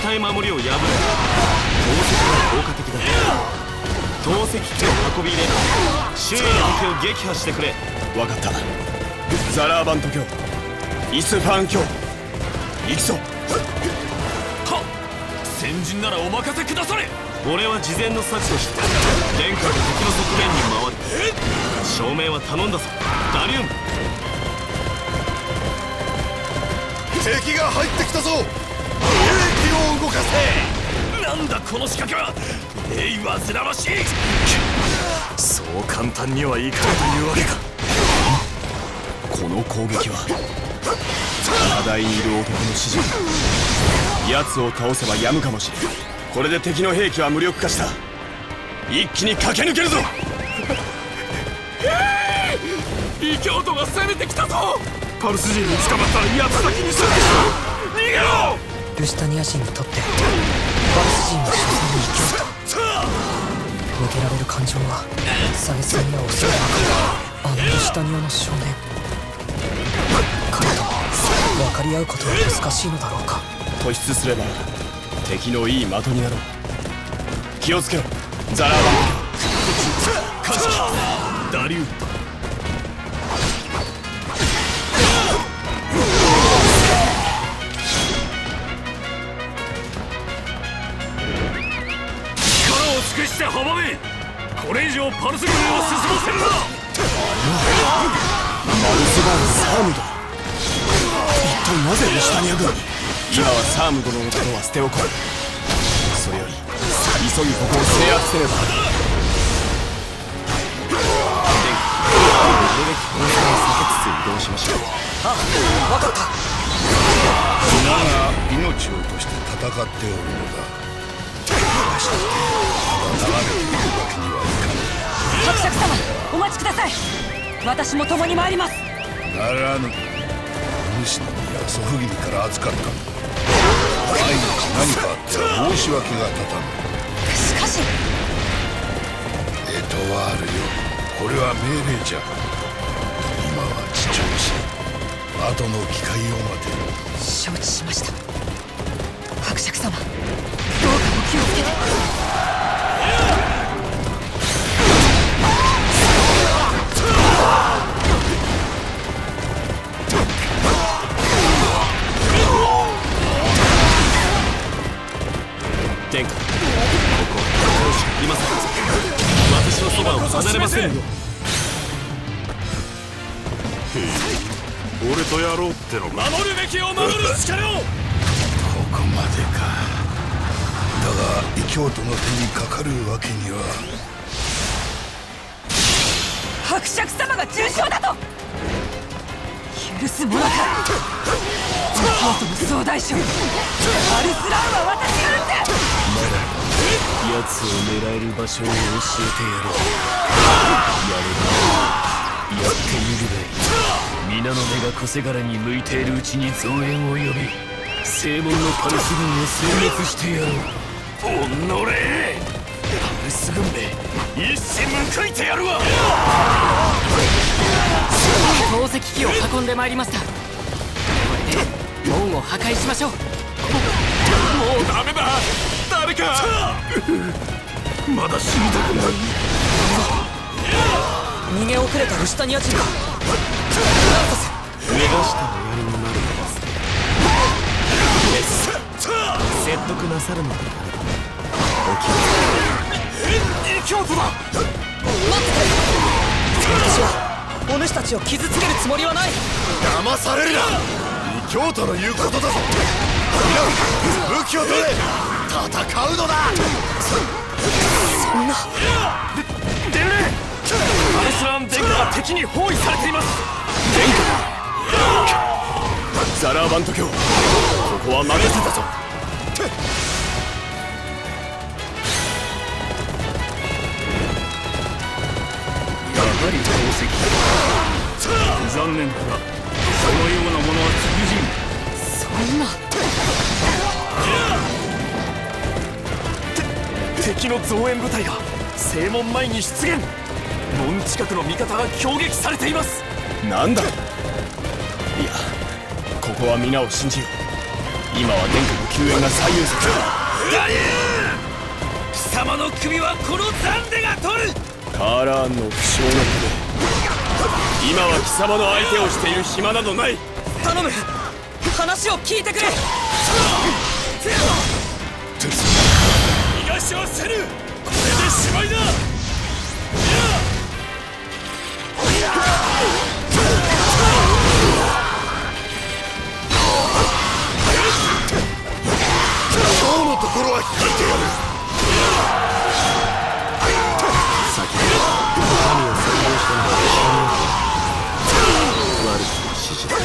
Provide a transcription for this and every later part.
固い守りを破る投石が効果的だ投石機を運び入れ周囲の敵を撃破してくれ。分かった。ザラーバント卿イスファン卿行くぞ。は先陣ならお任せくだされ。俺は事前の策として殿下が敵の側面に回る正面は頼んだぞ。ダリウム。敵が入ってきたぞを動かせ。なんだこの仕掛けは。えい煩わしい。そう簡単にはいかないというわけか。この攻撃は課題にいる男の指示。奴を倒せばやむかもしれん。これで敵の兵器は無力化した。一気に駆け抜けるぞ。異教徒が攻めてきたぞ。パルス人に捕まったら八つ先にする逃げろ。ルシタニア人にとってバルス人は所詮に異教徒向けられる感情はサゲスニアを襲う中あのルシタニアの少年。彼と分かり合うことは難しいのだろうか。突出すれば敵のいい的になろう。気をつけろ。ザラーバンカジキダリュして阻め。これ以上パルス軍を進ませるなマルスバーンサームド。一体なぜルシタニア軍に今はサーム殿のことは捨ておこう。それより急ぎここを制圧せねば。攻撃混戦を避けつつ移動しましょう。あ分かった。皆が命を落として戦っておるのだ伯爵様お待ちください。私も共に参ります。ならぬ主の宮祖父君から預かった。毎日何かあっては申し訳が立たぬ。しかし。エトワールよこれは命令じゃ。今は地長し後の機会を待て。承知しました。伯爵様気をつけて殿下ここはしかいません私のそばを離れませんよ俺とやろうっての守るべきを守る力をここまでかが異教徒の手にかかるわけには。伯爵様が重傷だと。許すものか。異教徒の総大将アルスラーンは私が撃つ。奴を狙える場所を教えてやろう。やればやってみるがいい皆の目が小せがらに向いているうちに増援を呼び正門のパルス軍を殲滅してやろうおのれ。パルス軍め一矢報いてやるわ。投石機を運んでまいりました。これで門を破壊しましょう。もうダメだ。誰か。まだ死にたくない。逃げ遅れたルシタニア人。が逃がしたらやりになるのです説得なさるのであればお気を異教徒だ待って私はお主たちを傷つけるつもりはない騙されるな異教徒の言うことだぞ皆武器を取れ戦うのだそんな伝令アルスラーン殿下が敵に包囲されています。ザラーバント卿ここは任せたぞ。やはり宝石。残念だ。がそのようなものは通じん。そんな。敵の増援部隊が正門前に出現。門近くの味方が攻撃されています。なんだ？いやは皆を信じよう。今は殿下の救援が最優先ダリュー貴様の首はこのザンデが取る。カーラーンの負傷のため今は貴様の相手をしている暇などない。頼む。話を聞いてくれ。逃がしはせぬ。これでしまいだ心は引いてやる。先に神を採用したのは人悪くは指示だ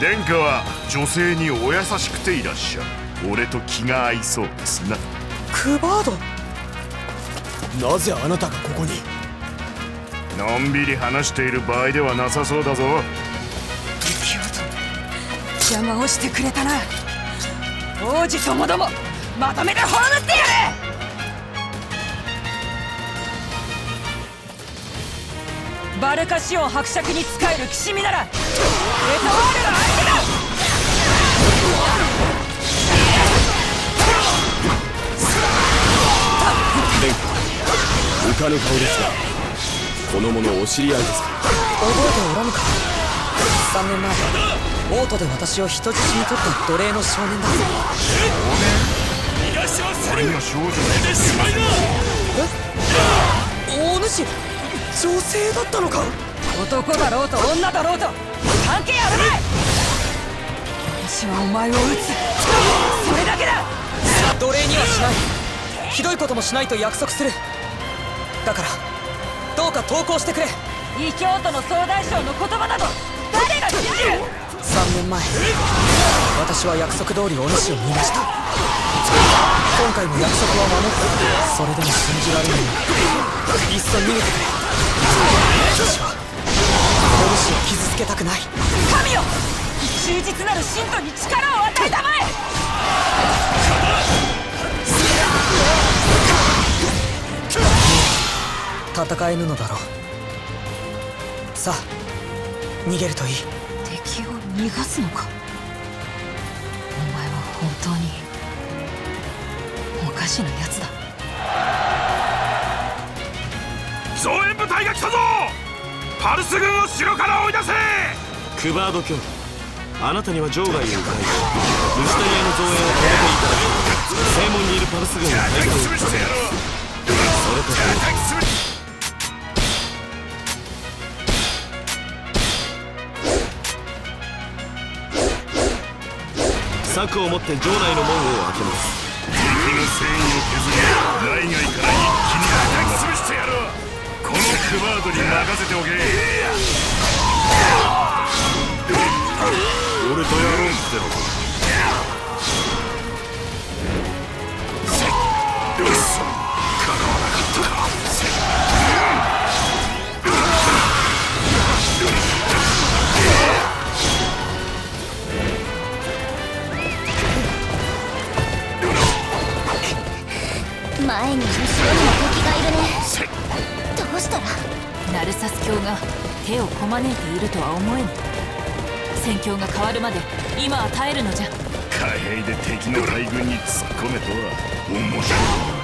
殿下は女性にお優しくていらっしゃる。俺と気が合いそうですな。クバード。なぜあなたがここに？のんびり話している場合ではなさそうだぞ。敵音邪魔をしてくれたな。王子ともどもまとめて葬ってやる。バルカシオン伯爵に仕える騎士見ならエトワールが浮かぬ顔ですがこの者お知り合いですか覚えておらぬか3年前オートで私を人質に取った奴隷の少年だ少年逃がしはせ俺には少女これでしまいだ大主女性だったのか男だろうと女だろうと関係あるまい私はお前を撃つ。それだけだ。奴隷にはしない。ひどいこともしないと約束する。だからどうか投降してくれ。異教徒の総大将の言葉など誰が信じる。3年前私は約束通りお主を逃がした。今回も約束は守った。それでも信じられない。いっそ逃げてくれ。私はお主を傷つけたくない。神よ忠実なる信徒に力を与えたまえ。戦えぬのだろう。さあ逃げるといい。敵を逃がすのか。お前は本当におかしなやつだ。増援部隊が来たぞ。パルス軍を城から追い出せ。クバード卿あなたには場外へ向かいタ谷アの増援を止めていただき正門にいるパルス軍を退場させそれとと策を持って城内の門を開けます。敵の繊維を削り内外から一気に叩き潰してやろうこのクバードに任せておけ俺とやろうってのか前に後ろにも敵がいるね。どうしたら？ナルサス教が手をこまねいているとは思えぬ。戦況が変わるまで今は耐えるのじゃ。貨幣で敵の大軍に突っ込めとは面白い。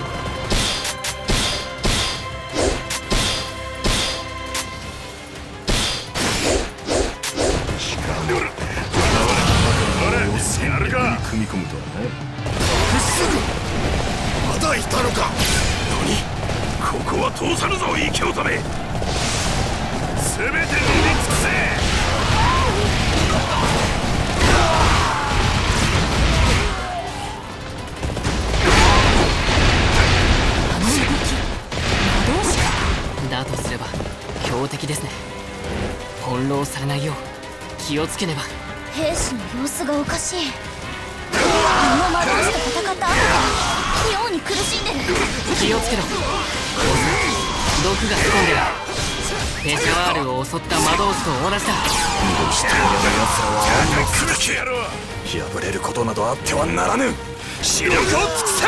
けねば。兵士の様子がおかしい。あの魔導士と戦った後から妙に苦しんでる。気をつけろ。毒が仕込んでる。ペシャワールを襲った魔導士と同じだ。潰してやろう破れることなどあってはならぬ。視力を尽くせ!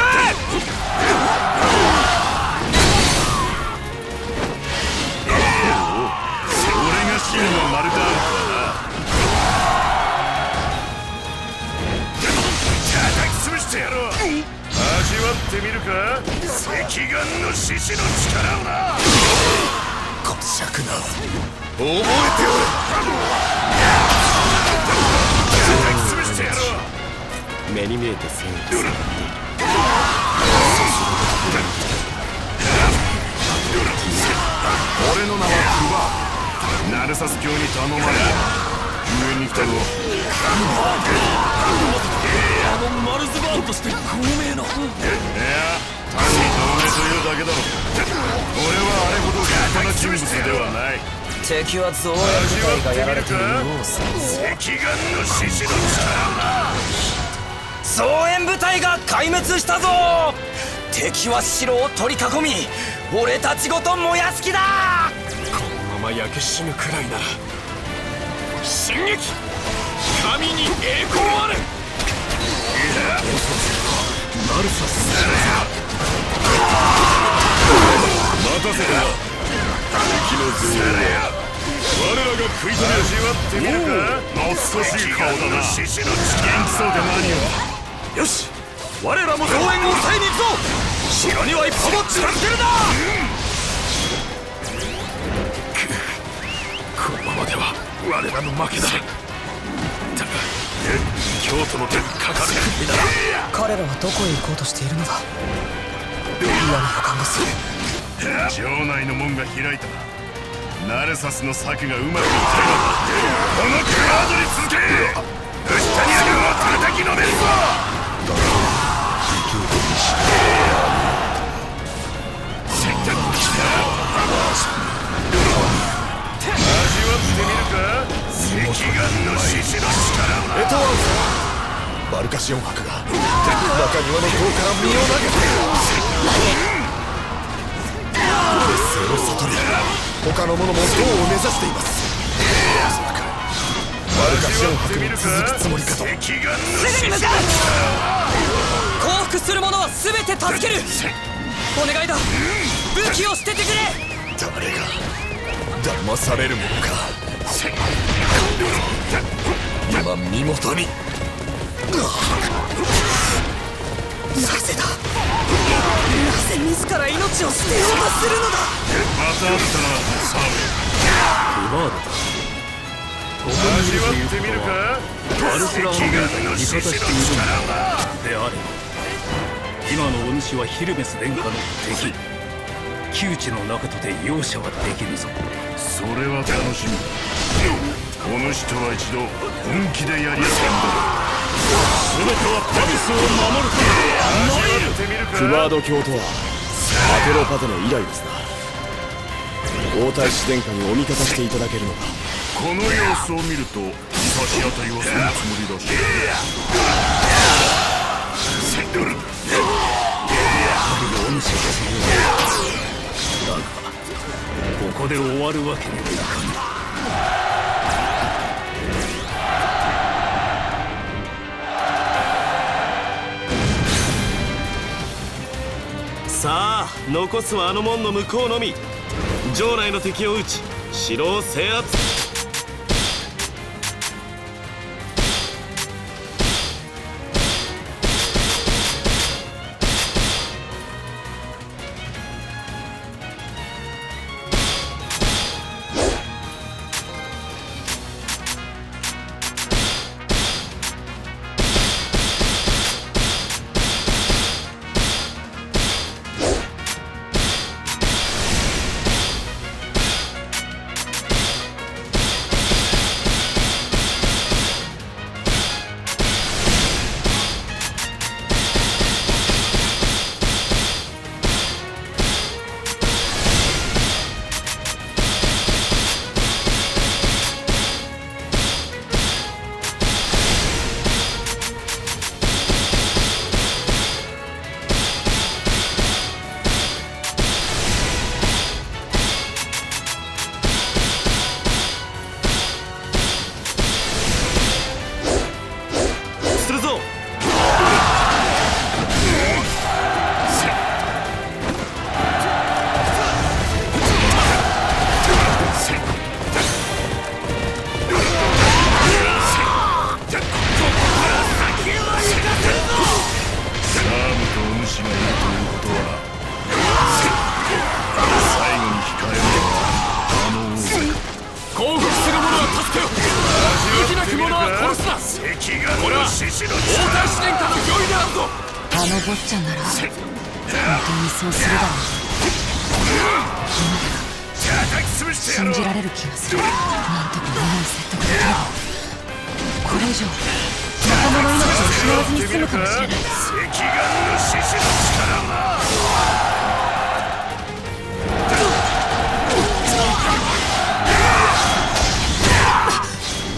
俺が真のマルダールだってみるか？赤眼の獅子の力をな！こしゃくな。覚えておれ叩き潰してやろう。目に見えて戦意俺の名はクバ。ーナルサス教に頼まれ。上に来たぞ敵は増援味部隊がやられている赤眼の獅子の力部隊が壊滅したぞ。敵は城を取り囲み俺たちごと燃やす気だ。このまま焼け死ぬくらいなら進撃。神に栄光あれ。マルサス。待たせたな敵の増援は我らが食い止め味わってみる。か懐かしい顔だな。元気そうで何よよし。我らも増援を抑えに行くぞ城には一歩も近づけるな。このままでは。我らの負けだ。だが京都の手にかかる。首だ彼らはどこへ行こうとしているのだ嫌な予感がする城内の門が開いたナルサスの策がうまくいったよこのクラードに続けウシタニア軍を叩きのめるぞだが引き受けにして味わってみるか赤眼の獅子の力をエトワンスバルカシオン博が中庭の塔から身を投げている劣勢を悟り他の者も塔を目指しています。おそらくバルカシオン博に続くつもりかと。赤眼の獅子の降伏する者は全て助ける。お願いだ。武器を捨ててくれ。誰が騙されるものか。今身元に自ら命を捨てようとするのだ。またあったなサークバードだ味わってみるかアルスラー軍眼の獅子の力をなであれば今のお主はヒルベス殿下の敵。窮地の中とて容赦はできぬぞ。それは楽しみ。だお主とは一度本気でやり合ったんだ全てはパルスを守るためクバード教とはパテロパテの以来ですな王太子殿下にお味方していただけるのかこの様子を見ると差し当たりはするつもりだしここで終わるわけにはいかぬさあ残すはあの門の向こうのみ。城内の敵を撃ち城を制圧当にそうするだろうしてやろう信じられる。気がするなんとかみんなに説得できればこれ以上仲間の命を失わずに済むかもしれない赤眼の獅子の力が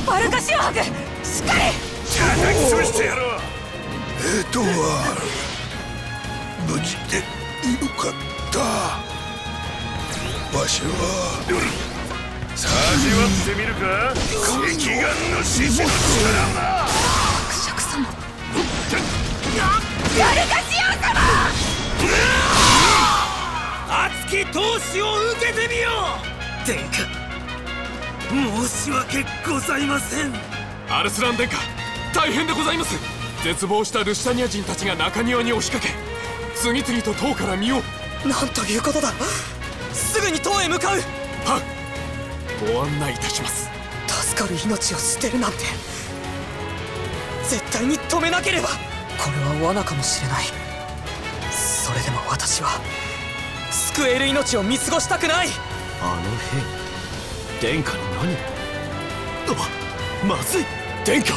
バルカシオハグしっかり叩き潰してやろうエトワール無事でよかった。わしは。味わってみるか。赤眼の獅子の力が伯爵様。熱き闘志を受けてみよう。殿下申し訳ございません。アルスラン殿下大変でございます。絶望したルシタニア人たちが中庭に押しかけ次々と塔から身を。なんということだ。すぐに塔へ向かう。はっ。ご案内いたします。助かる命を捨てるなんて。絶対に止めなければ。これは罠かもしれない。それでも私は救える命を見過ごしたくない。あの兵殿下に何？あまずい。殿下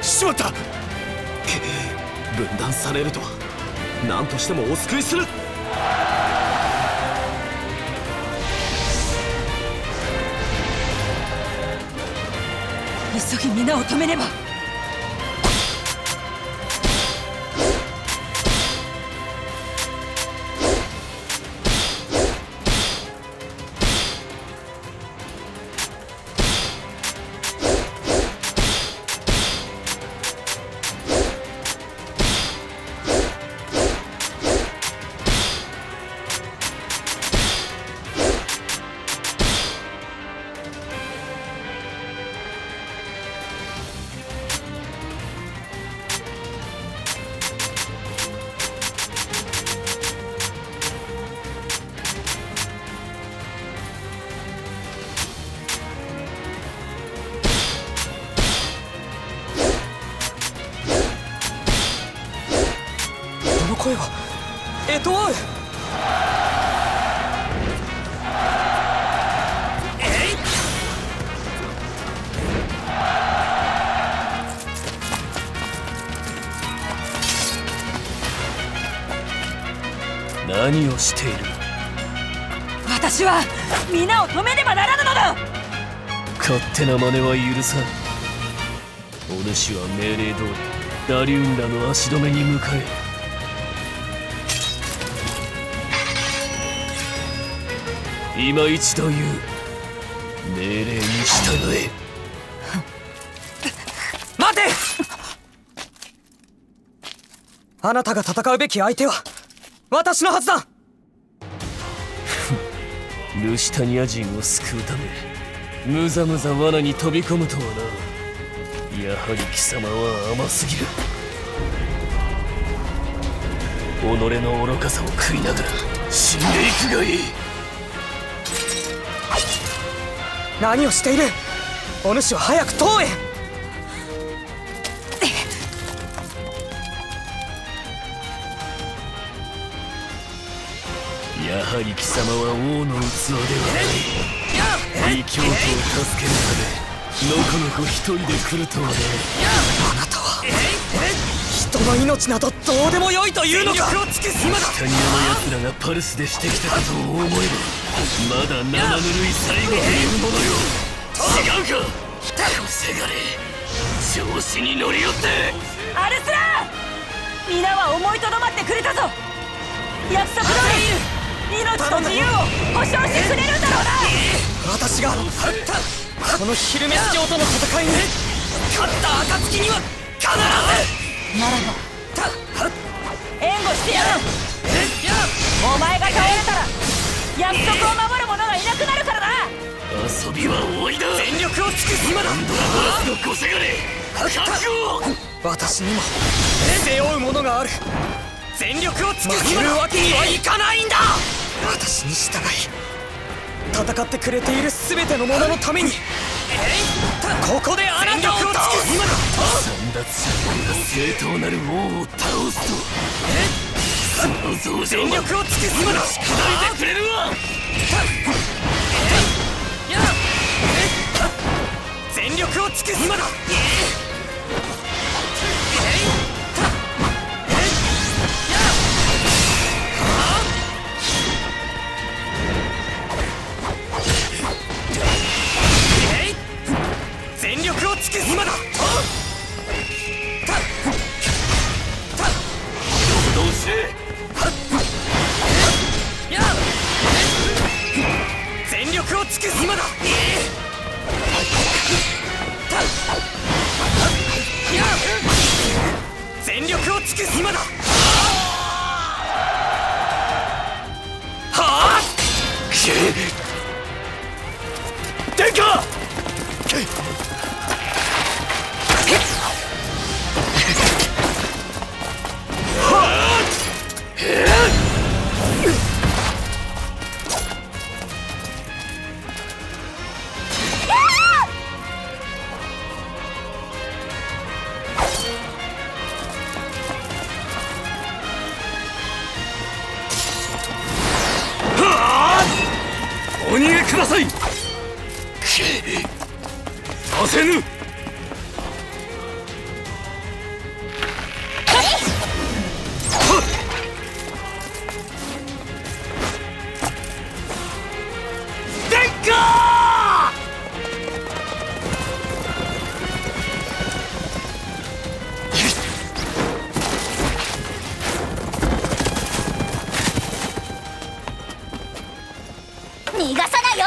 しまった。く分断されるとは何としてもお救いする。急ぎ皆を止めねば。している。私は皆を止めねばならぬのだ。勝手な真似は許さん。お主は命令通りダリウンらの足止めに向かえ。今一度言う命令に従え。待て。あなたが戦うべき相手は私のはずだルシタニア人を救うためむざむざ罠に飛び込むとはな。やはり貴様は甘すぎる。己の愚かさを食いながら死んでいくがいい。何をしている。お主は早く塔へ。はり貴様は王の器ではない異教徒を助けるためのこのこ一人で来るとはねあなたは人の命などどうでもよいというのかタニアの奴らがパルスでしてきたことを思えばまだ生ぬるい最後というものよ違うかこせがれ調子に乗り。寄ってアルスラー皆は思いとどまってくれたぞ約束通り。命と自由を保証してくれるんだろうな。私がこのヒルメス教との戦いに勝った暁には必ず。ならば援護してやるお前が倒れたら約束を守る者がいなくなるからな。遊びは終わりだ。全力を尽くす今だ。ドのこせがれ。覚悟私にも背負うものがある。全力を尽くす負けるわけにはいかないんだ私に従い戦ってくれている全ての者のためにここであなたを倒す。今だ三奪者が正当なる王を倒す。とその増全力を尽くす。今だしいてくれるわ全力を尽くす。今だ今だ。はあ？殿下！逃がさないよ。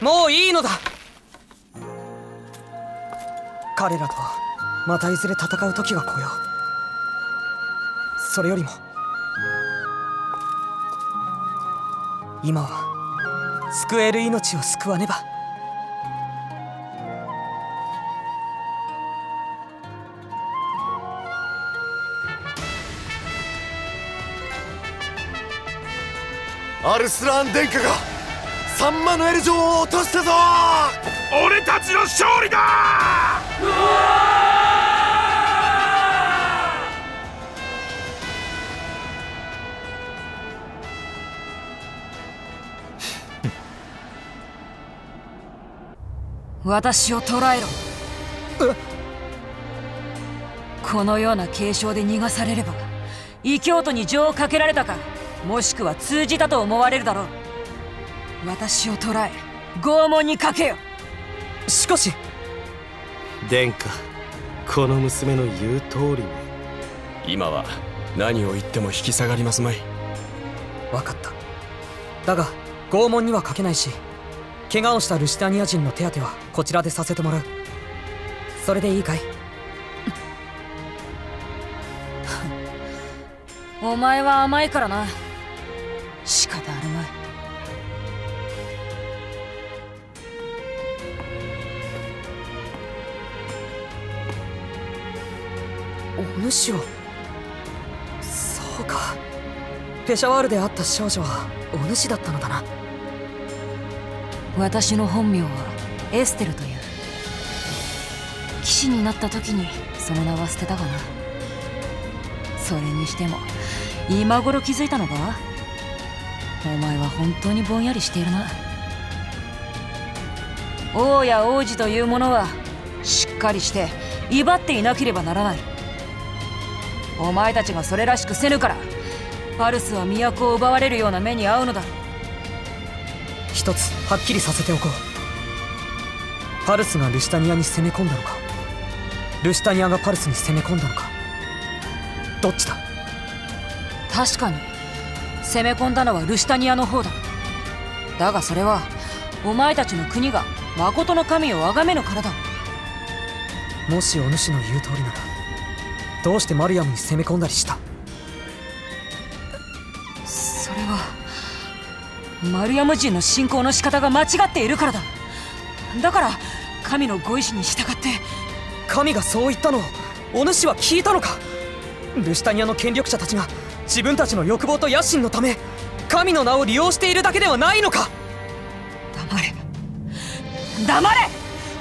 もういいのだ。彼らとはまたいずれ戦う時が来よう。それよりも今は救える命を救わねば。アルスラーン殿下がサンマヌエル城を落としたぞ。俺たちの勝利だ。私を捕らえろ。このような軽傷で逃がされれば異教徒に情をかけられたかもしくは通じたと思われるだろう私を捕らえ拷問にかけよ。しかし殿下この娘の言う通りに。今は何を言っても引き下がりますまい。分かった。だが拷問にはかけないし怪我をしたルシタニア人の手当てはこちらでさせてもらう。それでいいかい？お前は甘いからな。仕方あるまいお主はそうか。ペシャワールで会った少女はお主だったのだな。私の本名はエステルという。騎士になった時にその名は捨てたがな。それにしても今頃気づいたのか？お前は本当にぼんやりしているな。王や王子というものはしっかりして威張っていなければならない。お前たちがそれらしくせぬからパルスは都を奪われるような目に遭うのだ。一つはっきりさせておこう。パルスがルシタニアに攻め込んだのかルシタニアがパルスに攻め込んだのか。どっちだ？確かに攻め込んだのはルシタニアの方だ。だがそれはお前たちの国が誠の神を崇めぬからだ。もしお主の言う通りならどうしてマルヤムに攻め込んだりした？それはマルヤム人の信仰の仕方が間違っているからだ。だから神のご意志に従って。神がそう言ったのをお主は聞いたのか？ルシタニアの権力者たちが自分たちの欲望と野心のため神の名を利用しているだけではないのか？黙れ。黙れ。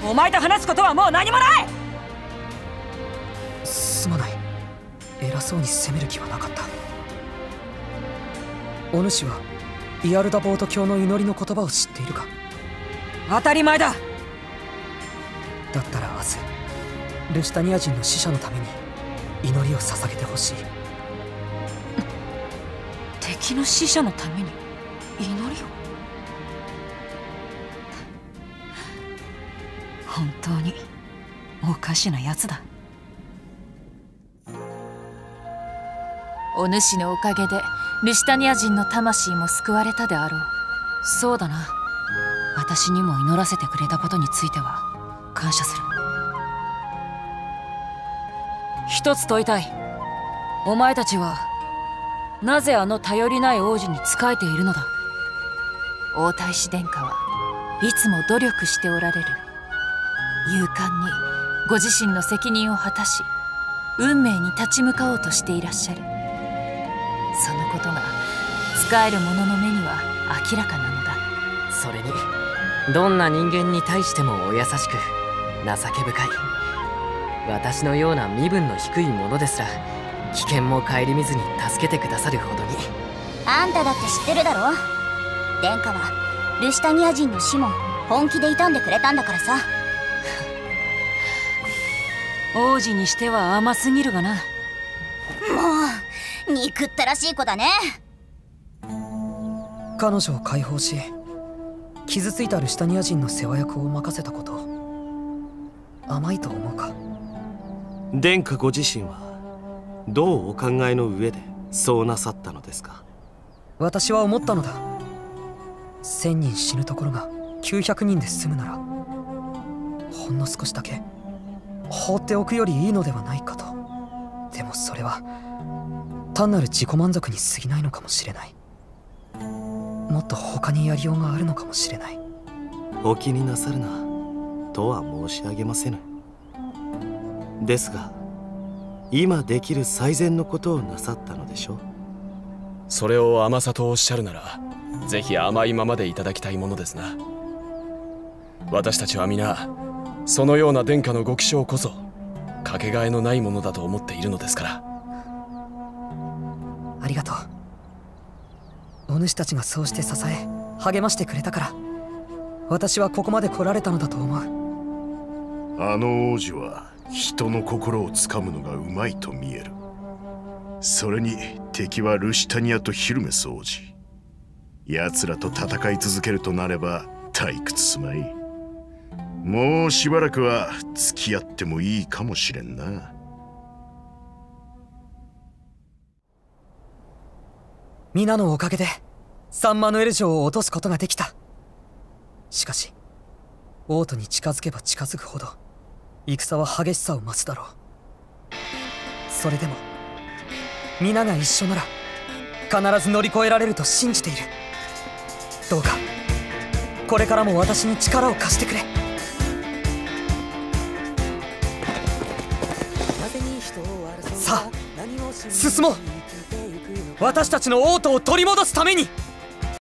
お前と話すことはもう何もない。すまない偉そうに責める気はなかった。お主はイアルダボート教の祈りの言葉を知っているか？当たり前だ！だったら明日ルシタニア人の死者のために祈りを捧げてほしい。敵の死者のために？祈りを？本当におかしなやつだ。お主のおかげでルシタニア人の魂も救われたであろう。そうだな。私にも祈らせてくれたことについては感謝する。一つ問いたい。お前たちはなぜあの頼りない王子に仕えているのだ？王太子殿下はいつも努力しておられる。勇敢にご自身の責任を果たし運命に立ち向かおうとしていらっしゃる。そのことが使える者の目には明らかなのだ。それにどんな人間に対してもお優しく情け深い。私のような身分の低い者ですら危険も顧みずに助けてくださるほどに。あんただって知ってるだろ？殿下はルシタニア人の死も本気で悼んでくれたんだからさ。王子にしては甘すぎるがなもう憎ったらしい子だね。彼女を解放し傷ついたルシタニア人の世話役を任せたこと甘いと思うか？殿下ご自身はどうお考えの上でそうなさったのですか？私は思ったのだ。1000人死ぬところが900人で済むならほんの少しだけ放っておくよりいいのではないかと。でもそれは単なる自己満足に過ぎないのかもしれない。もっと他にやりようがあるのかもしれない。お気になさるなとは申し上げませぬ。ですが今できる最善のことをなさったのでしょう。それを甘さとおっしゃるならぜひ甘いままでいただきたいものですな。私たちは皆そのような殿下のご気象こそかけがえのないものだと思っているのですからありがとう。お主たちがそうして支え励ましてくれたから。私はここまで来られたのだと思う。あの王子は人の心をつかむのがうまいと見える。それに敵はルシタニアとヒルメス王子。奴らと戦い続けるとなれば退屈すまい。もうしばらくは付き合ってもいいかもしれんな。皆のおかげでサンマヌエル城を落とすことができた。しかし王都に近づけば近づくほど戦は激しさを増すだろう。それでも皆が一緒なら必ず乗り越えられると信じている。どうかこれからも私に力を貸してくれ。さあ進もう私たちの王都を取り戻すために。